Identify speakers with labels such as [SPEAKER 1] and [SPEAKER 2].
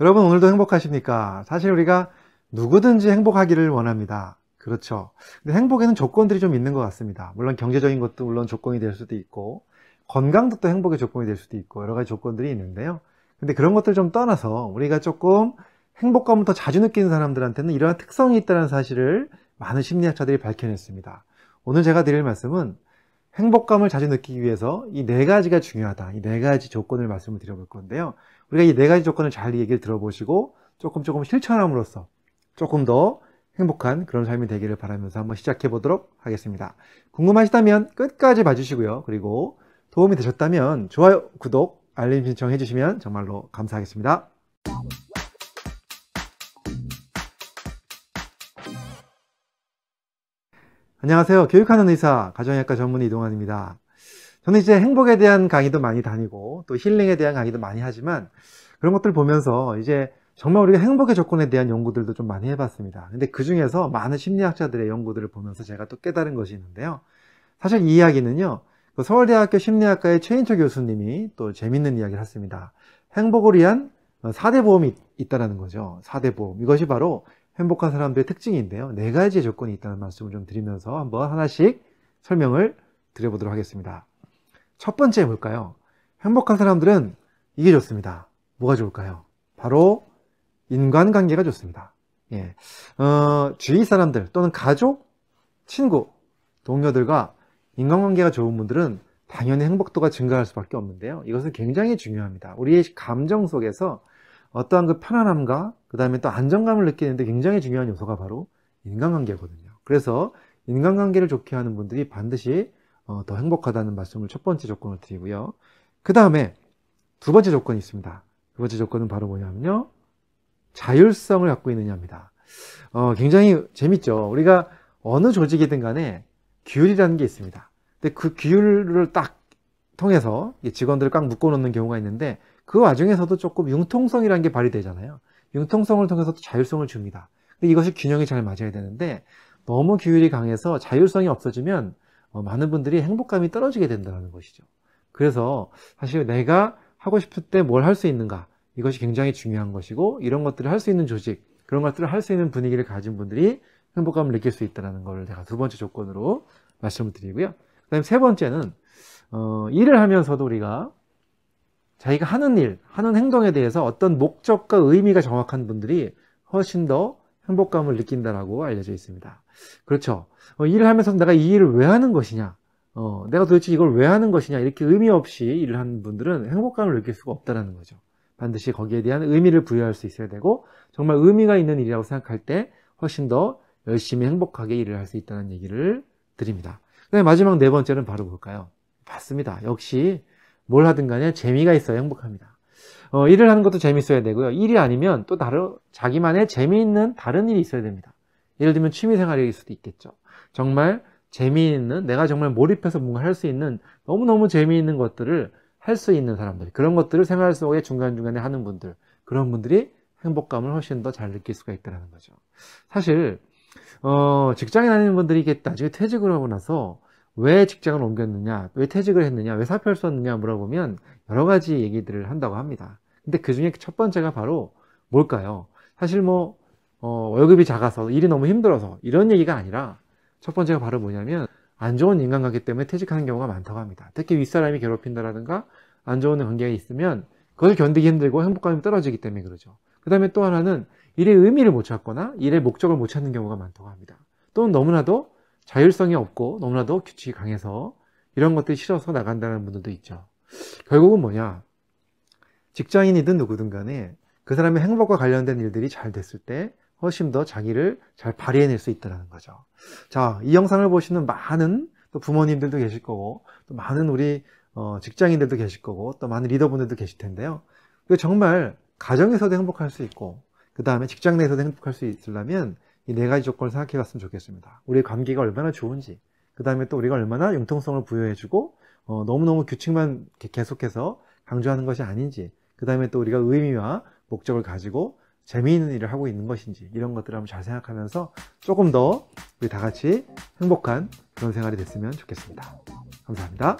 [SPEAKER 1] 여러분 오늘도 행복하십니까? 사실 우리가 누구든지 행복하기를 원합니다. 그렇죠. 근데 행복에는 조건들이 좀 있는 것 같습니다. 물론 경제적인 것도 물론 조건이 될 수도 있고 건강도 또 행복의 조건이 될 수도 있고 여러 가지 조건들이 있는데요. 근데 그런 것들 좀 떠나서 우리가 조금 행복감을 더 자주 느끼는 사람들한테는 이러한 특성이 있다는 사실을 많은 심리학자들이 밝혀냈습니다. 오늘 제가 드릴 말씀은 행복감을 자주 느끼기 위해서 이 네 가지가 중요하다. 이 네 가지 조건을 말씀을 드려볼 건데요. 우리가 이 네 가지 조건을 잘 얘기를 들어보시고 조금 조금 실천함으로써 조금 더 행복한 그런 삶이 되기를 바라면서 한번 시작해 보도록 하겠습니다. 궁금하시다면 끝까지 봐주시고요. 그리고 도움이 되셨다면 좋아요, 구독, 알림 신청해 주시면 정말로 감사하겠습니다. 안녕하세요. 교육하는 의사, 가정의학과 전문의 이동환입니다. 저는 이제 행복에 대한 강의도 많이 다니고 또 힐링에 대한 강의도 많이 하지만 그런 것들 보면서 이제 정말 우리가 행복의 조건에 대한 연구들도 좀 많이 해봤습니다. 근데 그 중에서 많은 심리학자들의 연구들을 보면서 제가 또 깨달은 것이 있는데요. 사실 이 이야기는요, 그 서울대학교 심리학과의 최인철 교수님이 또 재밌는 이야기를 했습니다. 행복을 위한 4대 보험이 있다는 거죠. 4대 보험. 이것이 바로 행복한 사람들의 특징인데요. 네 가지의 조건이 있다는 말씀을 좀 드리면서 한번 하나씩 설명을 드려보도록 하겠습니다. 첫 번째 뭘까요? 행복한 사람들은 이게 좋습니다. 뭐가 좋을까요? 바로 인간관계가 좋습니다. 예. 어, 주위 사람들 또는 가족, 친구, 동료들과 인간관계가 좋은 분들은 당연히 행복도가 증가할 수밖에 없는데요. 이것은 굉장히 중요합니다. 우리의 감정 속에서 어떠한 그 편안함과 그 다음에 또 안정감을 느끼는데 굉장히 중요한 요소가 바로 인간관계거든요. 그래서 인간관계를 좋게 하는 분들이 반드시 어, 더 행복하다는 말씀을 첫 번째 조건을 드리고요. 그 다음에 두 번째 조건이 있습니다. 두 번째 조건은 바로 뭐냐면요. 자율성을 갖고 있느냐입니다. 어, 굉장히 재밌죠. 우리가 어느 조직이든 간에 규율이라는 게 있습니다. 근데 그 규율을 딱 통해서 직원들을 꽉 묶어놓는 경우가 있는데 그 와중에서도 조금 융통성이라는 게 발휘되잖아요. 융통성을 통해서 도 자율성을 줍니다. 근데 이것이 균형이 잘 맞아야 되는데 너무 규율이 강해서 자율성이 없어지면 어, 많은 분들이 행복감이 떨어지게 된다는 것이죠. 그래서 사실 내가 하고 싶을 때 뭘 할 수 있는가 이것이 굉장히 중요한 것이고 이런 것들을 할 수 있는 조직 그런 것들을 할 수 있는 분위기를 가진 분들이 행복감을 느낄 수 있다는 걸 제가 두 번째 조건으로 말씀을 드리고요. 그 다음에 세 번째는 어, 일을 하면서도 우리가 자기가 하는 일, 하는 행동에 대해서 어떤 목적과 의미가 정확한 분들이 훨씬 더 행복감을 느낀다라고 알려져 있습니다. 그렇죠. 어, 일을 하면서 내가 이 일을 왜 하는 것이냐, 어, 내가 도대체 이걸 왜 하는 것이냐, 이렇게 의미 없이 일을 하는 분들은 행복감을 느낄 수가 없다는 거죠. 반드시 거기에 대한 의미를 부여할 수 있어야 되고, 정말 의미가 있는 일이라고 생각할 때 훨씬 더 열심히 행복하게 일을 할 수 있다는 얘기를 드립니다. 그 다음에 마지막 네 번째는 바로 뭘까요? 맞습니다. 역시 뭘 하든 간에 재미가 있어야 행복합니다. 어, 일을 하는 것도 재밌어야 되고요. 일이 아니면 또 다른 자기만의 재미있는 다른 일이 있어야 됩니다. 예를 들면 취미생활일 수도 있겠죠. 정말 재미있는 내가 정말 몰입해서 뭔가 할 수 있는 너무너무 재미있는 것들을 할 수 있는 사람들 그런 것들을 생활 속에 중간중간에 하는 분들 그런 분들이 행복감을 훨씬 더 잘 느낄 수가 있다는 거죠. 사실 어, 직장에 다니는 분들이 이게 나중에 퇴직을 하고 나서 왜 직장을 옮겼느냐, 왜 퇴직을 했느냐, 왜 사표를 썼느냐 물어보면 여러 가지 얘기들을 한다고 합니다. 근데 그 중에 첫 번째가 바로 뭘까요? 사실 뭐, 어, 월급이 작아서 일이 너무 힘들어서 이런 얘기가 아니라 첫 번째가 바로 뭐냐면 안 좋은 인간관계 때문에 퇴직하는 경우가 많다고 합니다. 특히 윗사람이 괴롭힌다라든가 안 좋은 관계가 있으면 그걸 견디기 힘들고 행복감이 떨어지기 때문에 그러죠. 그 다음에 또 하나는 일의 의미를 못 찾거나 일의 목적을 못 찾는 경우가 많다고 합니다. 또는 너무나도 자율성이 없고 너무나도 규칙이 강해서 이런 것들이 싫어서 나간다는 분들도 있죠. 결국은 뭐냐? 직장인이든 누구든 간에 그 사람의 행복과 관련된 일들이 잘 됐을 때 훨씬 더 자기를 잘 발휘해낼 수 있다는 거죠. 자, 이 영상을 보시는 많은 또 부모님들도 계실 거고, 또 많은 우리 어, 직장인들도 계실 거고, 또 많은 리더분들도 계실 텐데요. 정말 가정에서도 행복할 수 있고, 그 다음에 직장 내에서도 행복할 수 있으려면 이 네 가지 조건을 생각해 봤으면 좋겠습니다. 우리의 관계가 얼마나 좋은지, 그 다음에 또 우리가 얼마나 융통성을 부여해주고, 어, 너무너무 규칙만 계속해서 강조하는 것이 아닌지, 그 다음에 또 우리가 의미와 목적을 가지고 재미있는 일을 하고 있는 것인지, 이런 것들을 한번 잘 생각하면서 조금 더 우리 다 같이 행복한 그런 생활이 됐으면 좋겠습니다. 감사합니다.